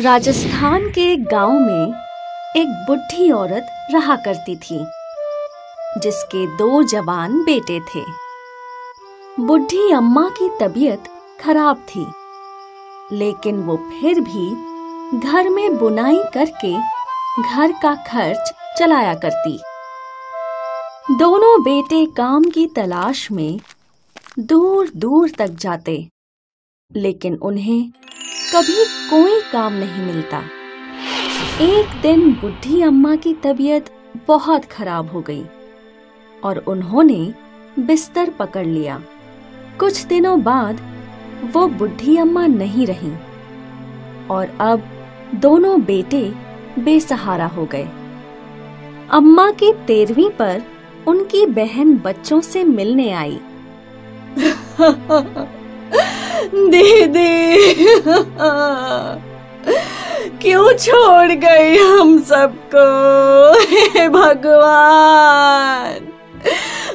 राजस्थान के एक गाँव में एक बुढ़ी औरत रहा करती थी, जिसके दो जवान बेटे थे। बुढ़ी अम्मा की तबीयत खराब थी, लेकिन वो फिर भी घर में बुनाई करके घर का खर्च चलाया करती। दोनों बेटे काम की तलाश में दूर दूर तक जाते, लेकिन उन्हें कभी कोई काम नहीं मिलता। एक दिन बुढ़ी अम्मा की तबीयत बहुत खराब हो गई और उन्होंने बिस्तर पकड़ लिया। कुछ दिनों बाद वो बुढ़ी अम्मा नहीं रहीं और अब दोनों बेटे बेसहारा हो गए। अम्मा की तेरहवीं पर उनकी बहन बच्चों से मिलने आई। दीदी क्यों छोड़ गई हम सबको? भगवान।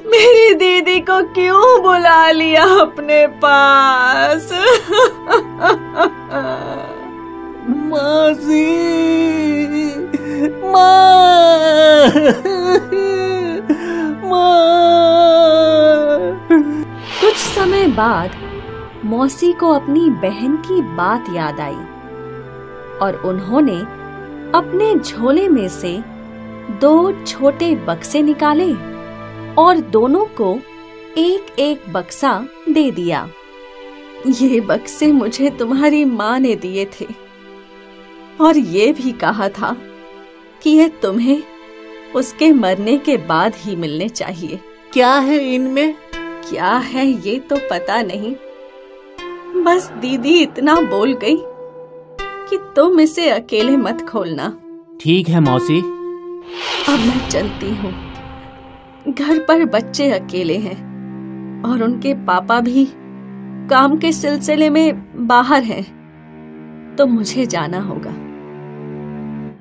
मेरी दीदी को क्यों बुला लिया अपने पास? मासी, माँ। कुछ समय बाद मौसी को अपनी बहन की बात याद आई और उन्होंने अपने झोले में से दो छोटे बक्से निकाले और दोनों को एक एक बक्सा दे दिया। ये बक्से मुझे तुम्हारी माँ ने दिए थे और ये भी कहा था कि ये तुम्हें उसके मरने के बाद ही मिलने चाहिए। क्या है इनमें? क्या है ये तो पता नहीं। बस दीदी इतना बोल गई कि तुम इसे अकेले मत खोलना। ठीक है मौसी। अब मैं चलती हूँ। घर पर बच्चे अकेले हैं और उनके पापा भी काम के सिलसिले में बाहर हैं तो मुझे जाना होगा।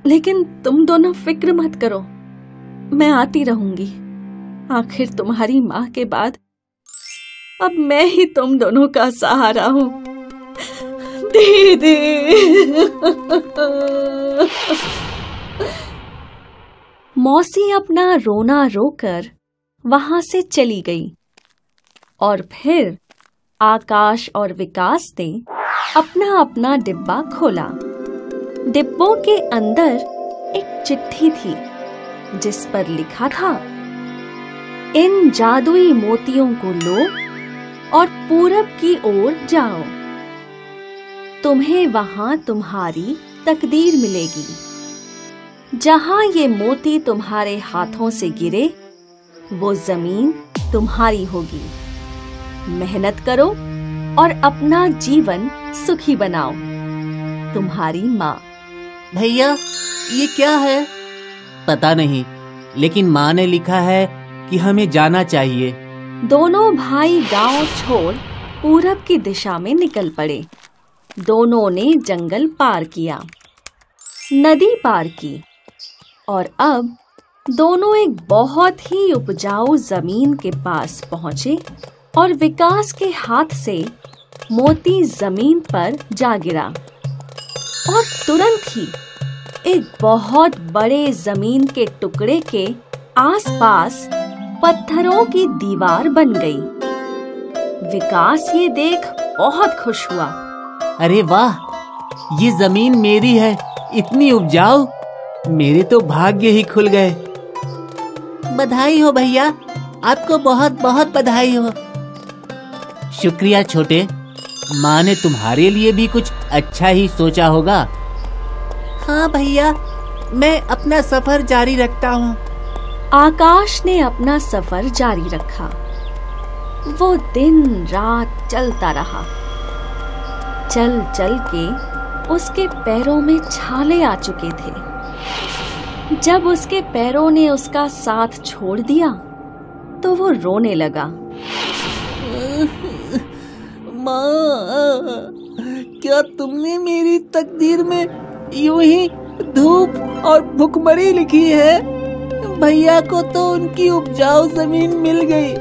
लेकिन तुम दोनों फ़िक्र मत करो मैं आती रहूँगी। आखिर तुम्हारी माँ के बाद अब मैं ही तुम दोनों का सहारा हूँ। दीदी। मौसी अपना रोना रोकर वहाँ से चली गई और फिर आकाश और विकास ने अपना अपना डिब्बा खोला। डिब्बों के अंदर एक चिट्ठी थी, जिस पर लिखा था, इन जादुई मोतियों को लो और पूरब की ओर जाओ। तुम्हें वहाँ तुम्हारी तकदीर मिलेगी। जहाँ ये मोती तुम्हारे हाथों से गिरे वो ज़मीन तुम्हारी होगी। मेहनत करो और अपना जीवन सुखी बनाओ। तुम्हारी माँ। भैया ये क्या है? पता नहीं लेकिन माँ ने लिखा है कि हमें जाना चाहिए। दोनों भाई गाँव छोड़ पूरब की दिशा में निकल पड़े। दोनों ने जंगल पार किया, नदी पार की, और अब दोनों एक बहुत ही उपजाऊ ज़मीन के पास पहुँचे और विकास के हाथ से मोती ज़मीन पर जा गिरा। और तुरंत ही एक बहुत बड़े ज़मीन के टुकड़े के आसपास पत्थरों की दीवार बन गई। विकास ये देख बहुत खुश हुआ। अरे वाह ये ज़मीन मेरी है इतनी उपजाऊ। मेरे तो भाग्य ही खुल गए। बधाई हो भैया आपको बहुत बहुत बधाई हो। शुक्रिया छोटे माँ ने तुम्हारे लिए भी कुछ अच्छा ही सोचा होगा। हाँ भैया मैं अपना सफ़र जारी रखता हूँ। आकाश ने अपना सफ़र जारी रखा। वो दिन रात चलता रहा। चल चल के उसके पैरों में छाले आ चुके थे। जब उसके पैरों ने उसका साथ छोड़ दिया तो वो रोने लगा। माँ, क्या तुमने मेरी तकदीर में यूँ ही धूप और भुखमरी लिखी है? भैया को तो उनकी उपजाऊ ज़मीन मिल गई।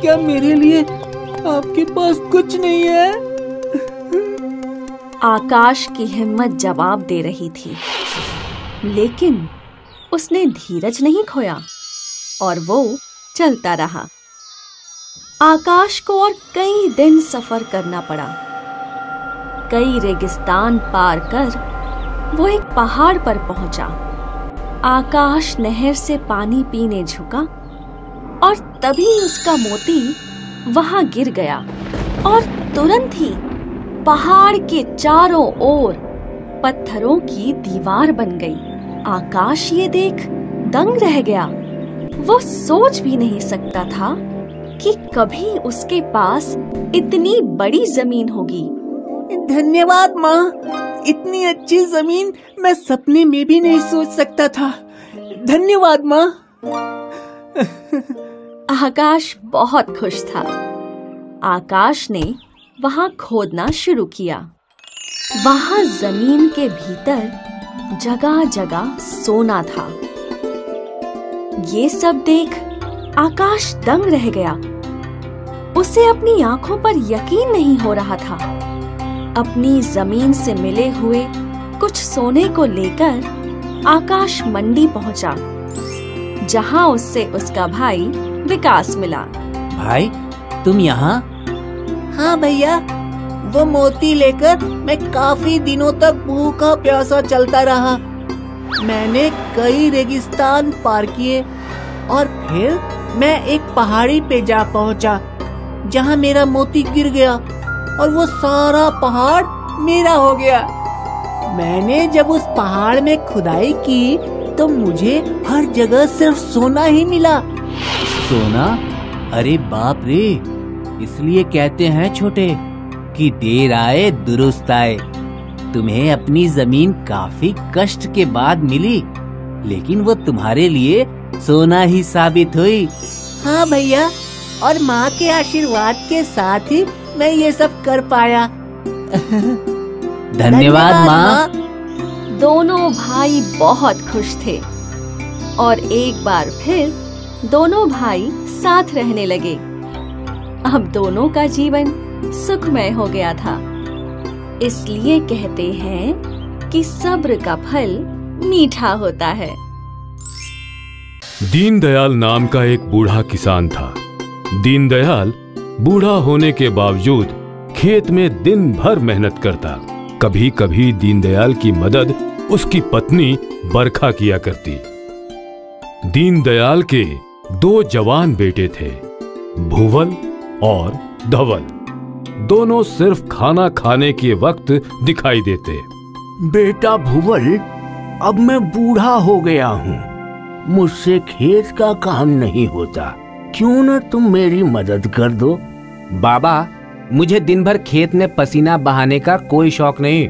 क्या मेरे लिए आपके पास कुछ नहीं है? आकाश की हिम्मत जवाब दे रही थी, लेकिन उसने धीरज नहीं खोया और वो चलता रहा। आकाश को और कई दिन सफ़र करना पड़ा। कई रेगिस्तान पार कर वो एक पहाड़ पर पहुँचा। आकाश नहर से पानी पीने झुका और तभी उसका मोती वहाँ गिर गया और तुरंत ही पहाड़ के चारों ओर पत्थरों की दीवार बन गई। आकाश ये देख दंग रह गया। वो सोच भी नहीं सकता था कि कभी उसके पास इतनी बड़ी ज़मीन होगी। धन्यवाद माँ, इतनी अच्छी ज़मीन मैं सपने में भी नहीं सोच सकता था। धन्यवाद, माँ। आकाश बहुत खुश था। आकाश ने वहाँ खोदना शुरू किया। वहाँ ज़मीन के भीतर जगह जगह सोना था। ये सब देख आकाश दंग रह गया। उसे अपनी आँखों पर यकीन नहीं हो रहा था। अपनी ज़मीन से मिले हुए कुछ सोने को लेकर आकाश मंडी पहुँचा जहाँ उससे उसका भाई विकास मिला। भाई तुम यहाँ? हाँ भैया वो मोती लेकर मैं काफ़ी दिनों तक भूखा प्यासा चलता रहा। मैंने कई रेगिस्तान पार किए और फिर मैं एक पहाड़ी पे जा पहुँचा जहाँ मेरा मोती गिर गया और वो सारा पहाड़ मेरा हो गया। मैंने जब उस पहाड़ में खुदाई की तो मुझे हर जगह सिर्फ़ सोना ही मिला। सोना? अरे बाप रे! इसलिए कहते हैं छोटे कि देर आए दुरुस्त आए। तुम्हें अपनी ज़मीन काफ़ी कष्ट के बाद मिली लेकिन वो तुम्हारे लिए सोना ही साबित हुई। हाँ भैया और माँ के आशीर्वाद के साथ ही मैं ये सब कर पाया। धन्यवाद माँ। दोनों भाई बहुत खुश थे और एक बार फिर दोनों भाई साथ रहने लगे। अब दोनों का जीवन सुखमय हो गया था। इसलिए कहते हैं कि सब्र का फल मीठा होता है। दीनदयाल नाम का एक बूढ़ा किसान था। दीनदयाल बूढ़ा होने के बावजूद खेत में दिन भर मेहनत करता। कभी कभी दीनदयाल की मदद उसकी पत्नी बरखा किया करती। दीनदयाल के दो जवान बेटे थे भूवल और धवल। दोनों सिर्फ़ खाना खाने के वक्त दिखाई देते। बेटा भुवल, अब मैं बूढ़ा हो गया हूँ। मुझसे खेत का काम नहीं होता। क्यों न तुम मेरी मदद कर दो? बाबा मुझे दिन भर खेत में पसीना बहाने का कोई शौक नहीं।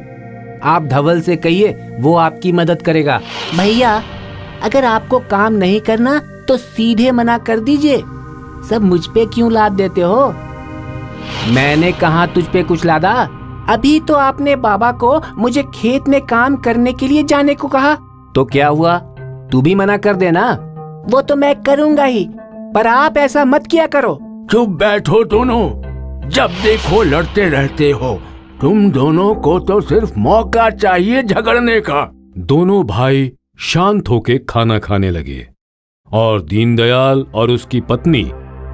आप धवल से कहिए वो आपकी मदद करेगा। भैया अगर आपको काम नहीं करना तो सीधे मना कर दीजिए। सब मुझ पे क्यों लाद देते हो? मैंने कहा तुझ पे कुछ लादा? अभी तो आपने बाबा को मुझे खेत में काम करने के लिए जाने को कहा। तो क्या हुआ? तू भी मना कर देना। वो तो मैं करूँगा ही पर आप ऐसा मत किया करो। चुप बैठो दोनों। जब देखो लड़ते रहते हो तुम दोनों को तो सिर्फ़ मौका चाहिए झगड़ने का। दोनों भाई शांत होके खाना खाने लगे और दीनदयाल और उसकी पत्नी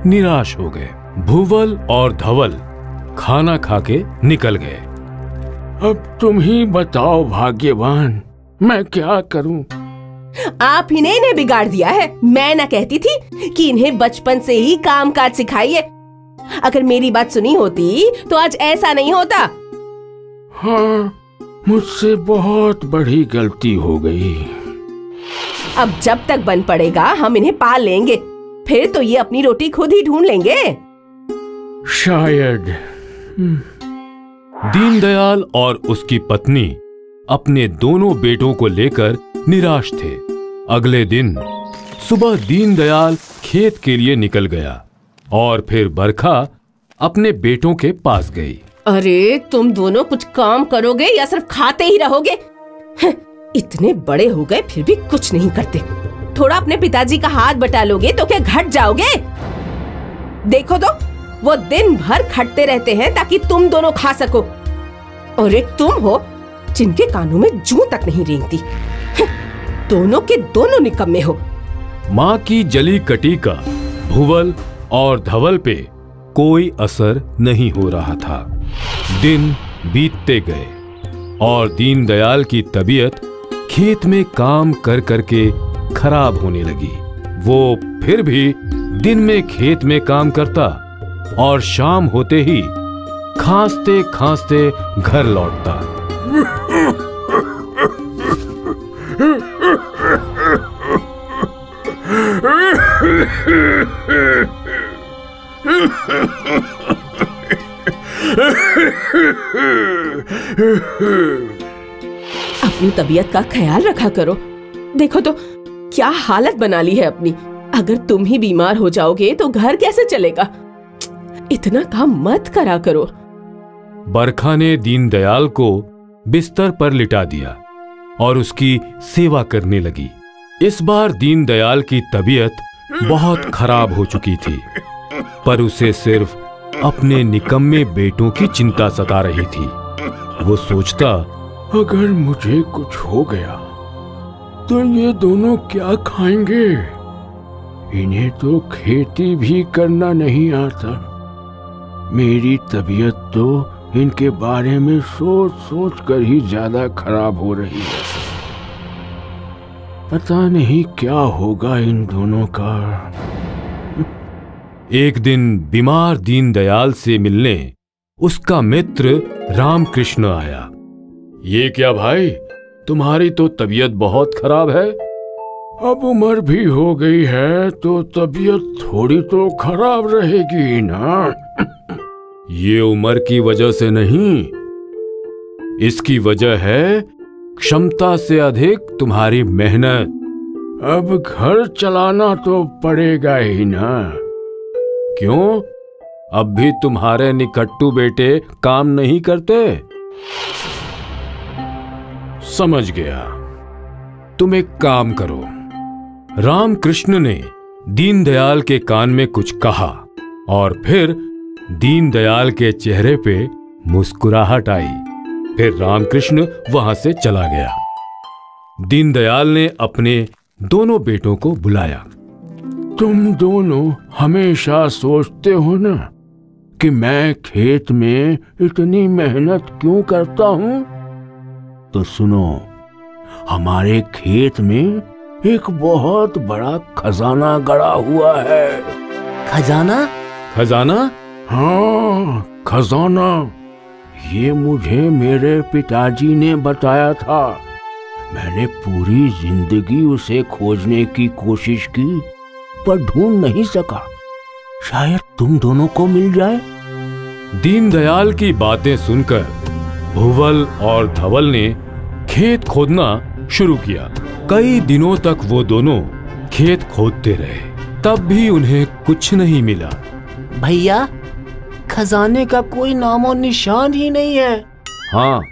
निराश हो गए। भूवल और धवल खाना खाके निकल गए। अब तुम ही बताओ भाग्यवान मैं क्या करूँ? आप ही ने इन्हें बिगाड़ दिया है। मैं ना कहती थी कि इन्हें बचपन से ही काम काज सिखाइए अगर मेरी बात सुनी होती तो आज ऐसा नहीं होता। हाँ मुझसे बहुत बड़ी गलती हो गई। अब जब तक बन पड़ेगा हम इन्हें पाल लेंगे। फिर तो ये अपनी रोटी खुद ही ढूंढ लेंगे। शायद। दीनदयाल और उसकी पत्नी अपने दोनों बेटों को लेकर निराश थे। अगले दिन सुबह दीनदयाल खेत के लिए निकल गया। और फिर बरखा अपने बेटों के पास गई। अरे तुम दोनों कुछ काम करोगे या सिर्फ़ खाते ही रहोगे? इतने बड़े हो गए फिर भी कुछ नहीं करते। थोड़ा अपने पिताजी का हाथ बटा लोगे तो क्या घट जाओगे? देखो तो वो दिन भर खटते रहते हैं ताकि तुम दोनों खा सको। और एक तुम हो जिनके कानों में जू तक नहीं रेंगती। दोनों के दोनों निकम्मे हो। माँ की जली कटी का भुवल और धवल पे कोई असर नहीं हो रहा था। दिन बीतते गए और दीनदयाल की तबीयत खेत में काम कर करके खराब होने लगी। वो फिर भी दिन में खेत में काम करता और शाम होते ही खांसते खांसते घर लौटता। अपनी तबीयत का ख्याल रखा करो। देखो तो क्या हालत बना ली है अपनी। अगर तुम ही बीमार हो जाओगे तो घर कैसे चलेगा? इतना काम मत करा करो। बरखा ने दीनदयाल को बिस्तर पर लिटा दिया और उसकी सेवा करने लगी। इस बार दीनदयाल की तबीयत बहुत खराब हो चुकी थी। पर उसे सिर्फ़ अपने निकम्मे बेटों की चिंता सता रही थी। वो सोचता, अगर मुझे कुछ हो गया तो ये दोनों क्या खाएँगे? इन्हें तो खेती भी करना नहीं आता। मेरी तबीयत तो इनके बारे में सोच सोच कर ही ज़्यादा खराब हो रही है। पता नहीं क्या होगा इन दोनों का। एक दिन बीमार दीनदयाल से मिलने उसका मित्र रामकृष्ण आया। ये क्या भाई? तुम्हारी तो तबीयत बहुत खराब है। अब उम्र भी हो गई है तो तबीयत थोड़ी तो खराब रहेगी ना। ये उम्र की वजह से नहीं। इसकी वजह है क्षमता से अधिक तुम्हारी मेहनत। अब घर चलाना तो पड़ेगा ही ना। क्यों? अब भी तुम्हारे निकट्टू बेटे काम नहीं करते? समझ गया। तुम एक काम करो। रामकृष्ण ने दीनदयाल के कान में कुछ कहा और फिर दीनदयाल के चेहरे पे मुस्कुराहट आई। फिर रामकृष्ण वहाँ से चला गया। दीनदयाल ने अपने दोनों बेटों को बुलाया। तुम दोनों हमेशा सोचते हो ना कि मैं खेत में इतनी मेहनत क्यों करता हूँ? तो सुनो हमारे खेत में एक बहुत बड़ा खजाना गड़ा हुआ है। खजाना? खजाना? हाँ खजाना। ये मुझे मेरे पिताजी ने बताया था। मैंने पूरी ज़िंदगी उसे खोजने की कोशिश की। पर ढूंढ नहीं सका। शायद तुम दोनों को मिल जाए। दीनदयाल की बातें सुनकर भुवल और धवल ने खेत खोदना शुरू किया। कई दिनों तक वो दोनों खेत खोदते रहे। तब भी उन्हें कुछ नहीं मिला। भैया खजाने का कोई नामो निशान ही नहीं है। हाँ।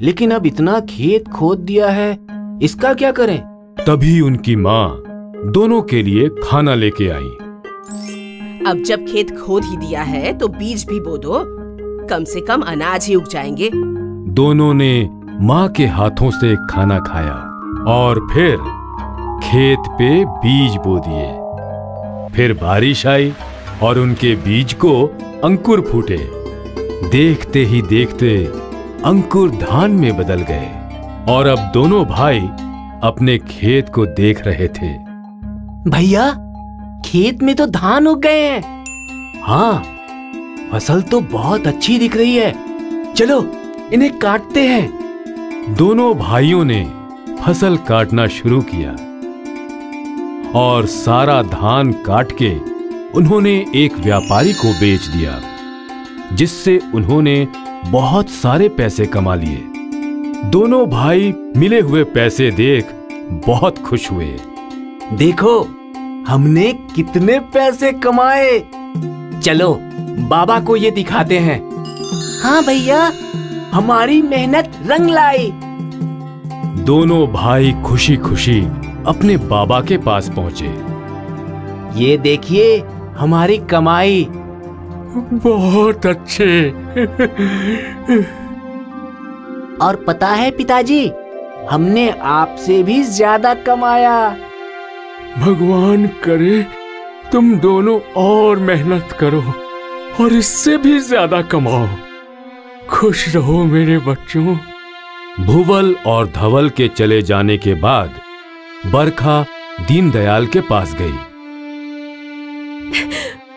लेकिन अब इतना खेत खोद दिया है इसका क्या करें? तभी उनकी माँ दोनों के लिए खाना लेके आई। अब जब खेत खोद ही दिया है तो बीज भी बो दो। कम से कम अनाज ही उग जाएँगे। दोनों ने माँ के हाथों से खाना खाया और फिर खेत पे बीज बो दिए। फिर बारिश आई और उनके बीज को अंकुर फूटे। देखते ही देखते अंकुर धान में बदल गए और अब दोनों भाई अपने खेत को देख रहे थे। भैया, खेत में तो धान उग गए हैं। हाँ फ़सल तो बहुत अच्छी दिख रही है। चलो, इन्हें काटते हैं। दोनों भाइयों ने फ़सल काटना शुरू किया और सारा धान काट के उन्होंने एक व्यापारी को बेच दिया, जिससे उन्होंने बहुत सारे पैसे कमा लिए। दोनों भाई मिले हुए पैसे देख बहुत खुश हुए। देखो हमने कितने पैसे कमाए। चलो बाबा को ये दिखाते हैं। हाँ भैया। हमारी मेहनत रंग लाई। दोनों भाई खुशी खुशी अपने बाबा के पास पहुँचे। ये देखिए हमारी कमाई। बहुत अच्छे। और पता है पिताजी हमने आपसे भी ज़्यादा कमाया। भगवान करे तुम दोनों और मेहनत करो और इससे भी ज़्यादा कमाओ। खुश रहो मेरे बच्चों। भुवल और धवल के चले जाने के बाद बरखा दीनदयाल के पास गई।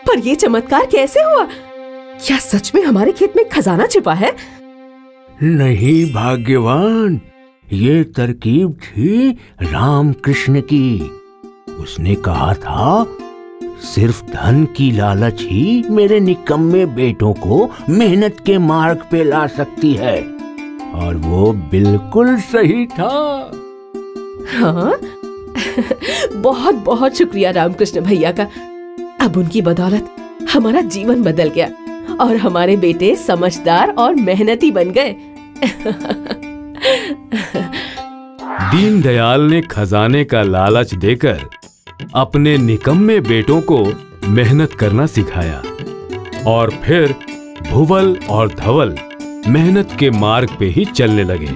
पर ये चमत्कार कैसे हुआ? क्या सच में हमारे खेत में खजाना छिपा है? नहीं भाग्यवान ये तरकीब थी राम कृष्ण की। उसने कहा था सिर्फ़ धन की लालच ही मेरे निकम्मे बेटों को मेहनत के मार्ग पे ला सकती है। और वो बिल्कुल सही था। हाँ? बहुत बहुत शुक्रिया रामकृष्ण भैया का। अब उनकी बदौलत हमारा जीवन बदल गया और हमारे बेटे समझदार और मेहनती बन गए। दीनदयाल ने खजाने का लालच देकर अपने निकम्मे बेटों को मेहनत करना सिखाया। और फिर भुवल और धवल मेहनत के मार्ग पे ही चलने लगे।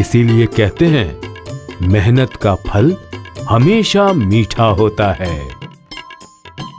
इसीलिए कहते हैं, मेहनत का फल हमेशा मीठा होता है।